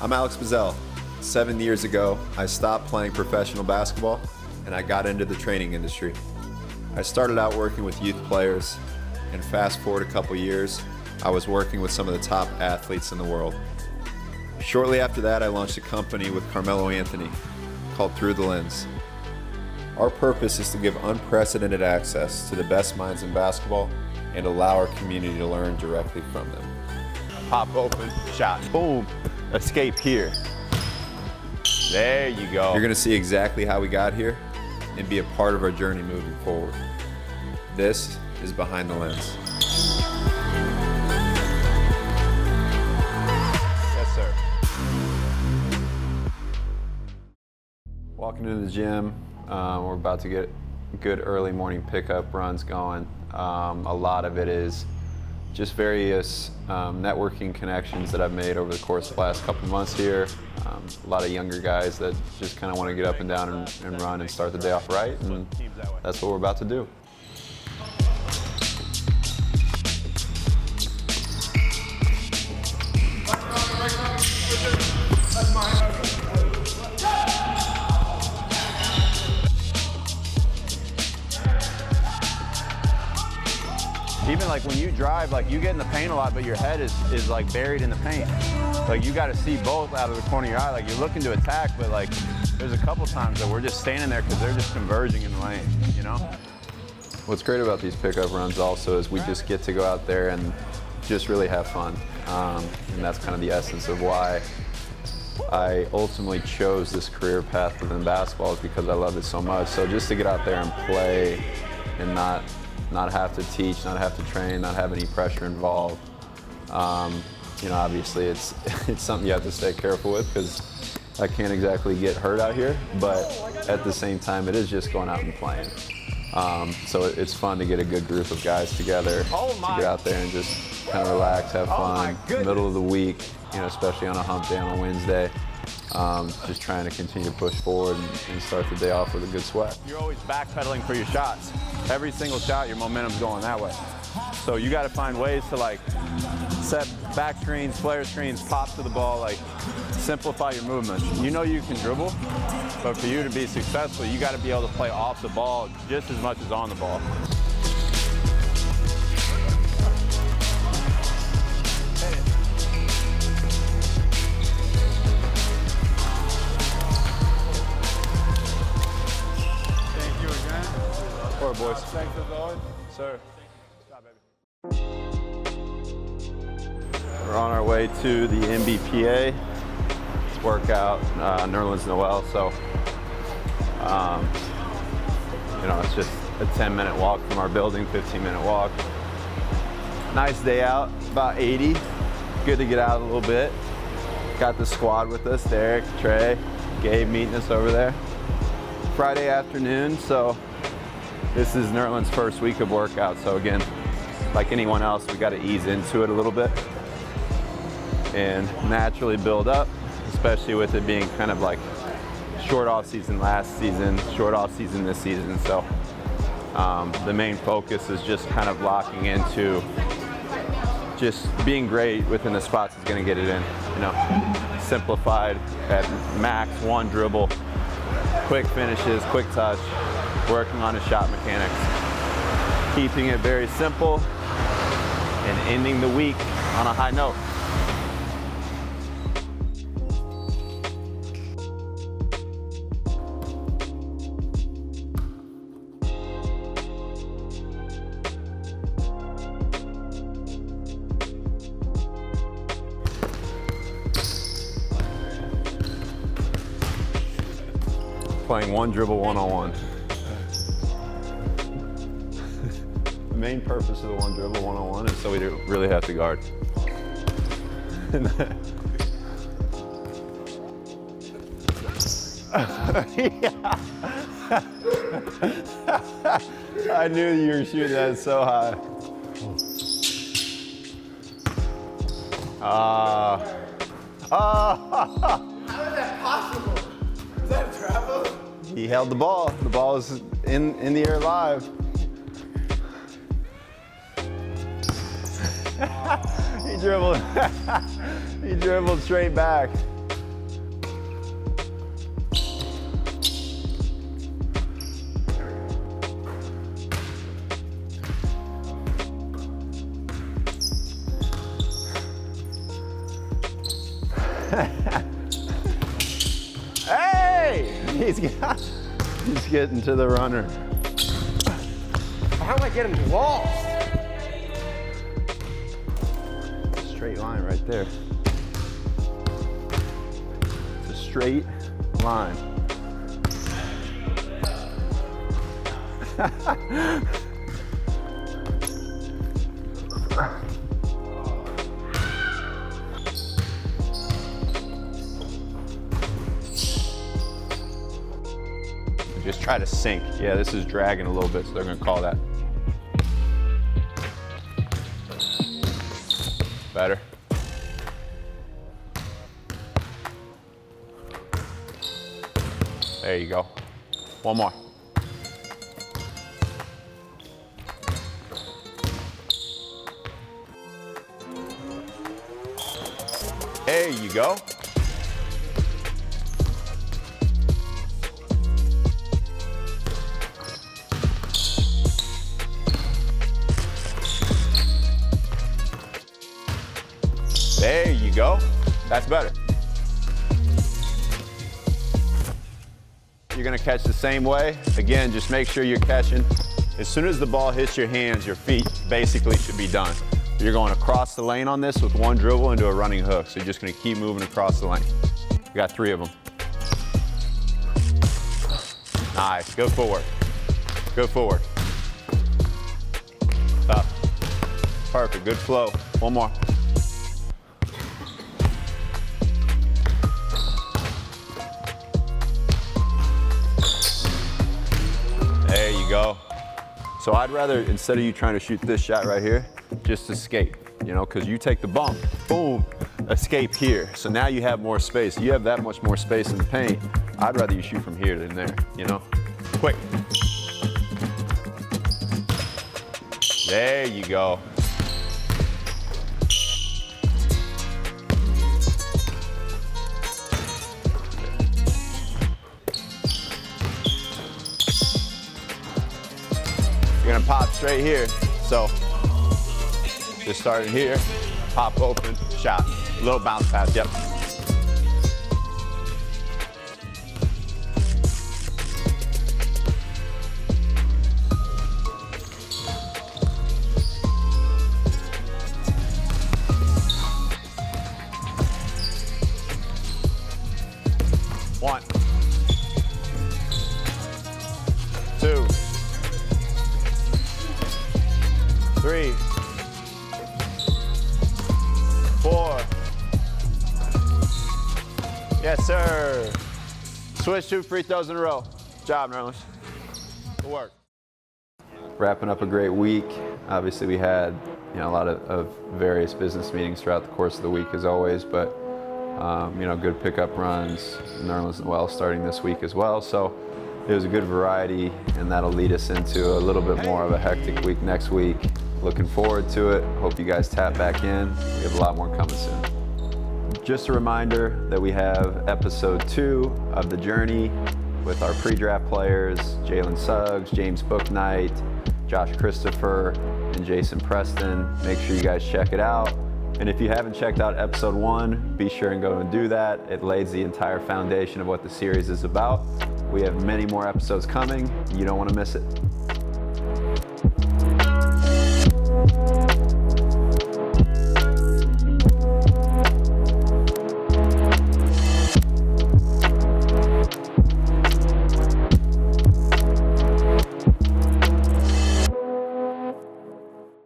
I'm Alex Bazzell. Seven years ago, I stopped playing professional basketball and I got into the training industry. I started out working with youth players, and fast forward a couple years, I was working with some of the top athletes in the world. Shortly after that, I launched a company with Carmelo Anthony called Through the Lens. Our purpose is to give unprecedented access to the best minds in basketball and allow our community to learn directly from them. Pop open, shot, boom, escape here. There you go. You're going to see exactly how we got here and be a part of our journey moving forward. This is Behind the Lens. Yes, sir. Walking into the gym, um, we're about to get good early morning pickup runs going. Um, a lot of it is just various um, networking connections that I've made over the course of the last couple months here. Um, a lot of younger guys that just kind of want to get up and down and, and run and start the day off right, and that's what we're about to do. Even like when you drive, like you get in the paint a lot, but your head is, is like buried in the paint. Like you got to see both out of the corner of your eye. Like you're looking to attack, but like there's a couple times that we're just standing there because they're just converging in the lane, you know? What's great about these pickup runs also is we just get to go out there and just really have fun. Um, and that's kind of the essence of why I ultimately chose this career path within basketball is because I love it so much. So just to get out there and play and not not have to teach, not have to train, not have any pressure involved. Um, you know, obviously it's it's something you have to stay careful with because I can't exactly get hurt out here, but at the same time, it is just going out and playing. Um, so it- it's fun to get a good group of guys together Oh to get out there and just kind of relax, have Oh fun. goodness. Middle of the week, you know, especially on a hump day on a Wednesday. Um, just trying to continue to push forward and, and start the day off with a good sweat. You're always backpedaling for your shots. Every single shot, your momentum's going that way. So you got to find ways to like set back screens, flare screens, pop to the ball, like simplify your movements. You know you can dribble, but for you to be successful, you got to be able to play off the ball just as much as on the ball. All right, boys. Thanks as always. Sir. We're on our way to the NBPA. It's workout, uh, Nerlens Noel. So, um, you know, it's just a 10 minute walk from our building, 15 minute walk. Nice day out, about 80. Good to get out a little bit. Got the squad with us, Derek, Trey, Gabe meeting us over there. Friday afternoon, so this is Nerlens' first week of workout, so again, like anyone else, we got to ease into it a little bit and naturally build up, especially with it being kind of like short off season last season, short off season this season. So um, the main focus is just kind of locking into just being great within the spots is going to get it in. You know, simplified at max one dribble, quick finishes, quick touch, working on his shot mechanics, keeping it very simple, and ending the week on a high note. Playing one dribble one on one. The main purpose of the one dribble one on one is so we don't really have to guard. I knew you were shooting that so high. Ah. Ah. How is that possible? Is that travel? He held the ball. The ball is in, in the air live. he dribbled. he dribbled straight back. hey! He's he's getting to the runner. How am I get getting lost? Straight line right there. It's a straight line. try to sink. Yeah, this is dragging a little bit, so they're gonna call that. Better. There you go. One more. There you go. You go. That's better. You're gonna catch the same way. Again, just make sure you're catching. As soon as the ball hits your hands, your feet basically should be done. You're going across the lane on this with one dribble into a running hook. So you're just gonna keep moving across the lane. You got three of them. Nice, go forward. Go forward. Up. Perfect, good flow. One more. Go. So I'd rather, instead of you trying to shoot this shot right here, just escape, you know, because you take the bump, boom, escape here. So now you have more space. You have that much more space in the paint. I'd rather you shoot from here than there, you know? Quick. There you go. You're gonna pop straight here. So just starting here, pop open, shot. Little bounce pass, yep. Yes, sir. Switch two free throws in a row. Good job, Nerlens. Good work. wrapping up a great week. Obviously, we had you know a lot of, of various business meetings throughout the course of the week, as always. But um, you know, good pickup runs. Nerlens and Wells starting this week as well. So it was a good variety, and that'll lead us into a little bit more of a hectic week next week. Looking forward to it. Hope you guys tap back in. We have a lot more coming soon. Just a reminder that we have episode two of The Journey with our pre-draft players, Jalen Suggs, James Bouknight, Josh Christopher, and Jason Preston. Make sure you guys check it out. And if you haven't checked out episode one, be sure and go and do that. It lays the entire foundation of what the series is about. We have many more episodes coming. You don't want to miss it.